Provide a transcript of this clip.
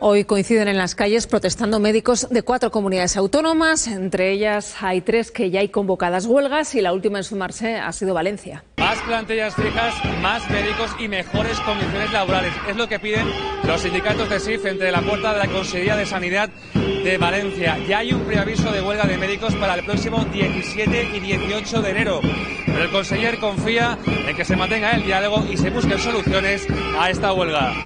Hoy coinciden en las calles protestando médicos de cuatro comunidades autónomas. Entre ellas hay tres que ya hay convocadas huelgas y la última en sumarse ha sido Valencia. Más plantillas fijas, más médicos y mejores condiciones laborales. Es lo que piden los sindicatos de SIF entre la puerta de la Consejería de Sanidad de Valencia. Ya hay un preaviso de huelga de médicos para el próximo 17 y 18 de enero. Pero el conseller confía en que se mantenga el diálogo y se busquen soluciones a esta huelga.